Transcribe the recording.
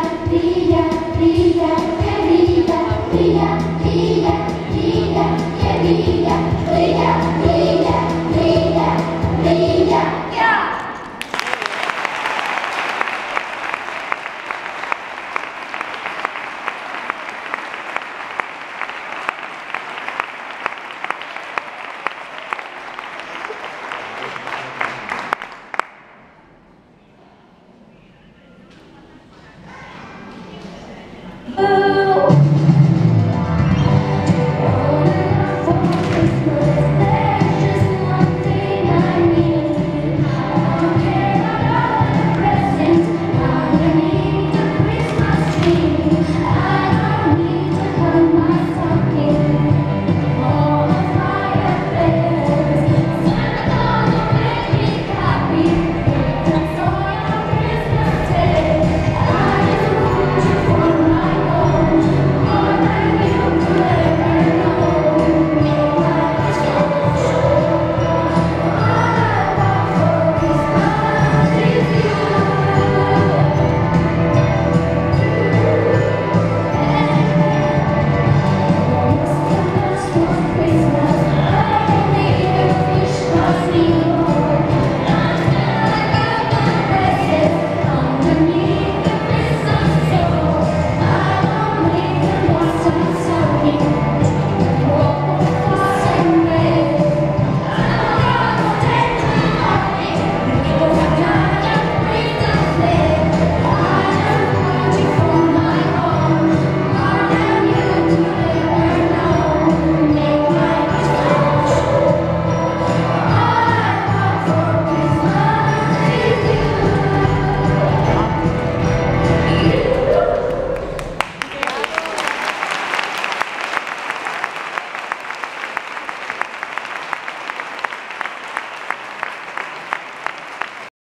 Brilla, brilla, brilla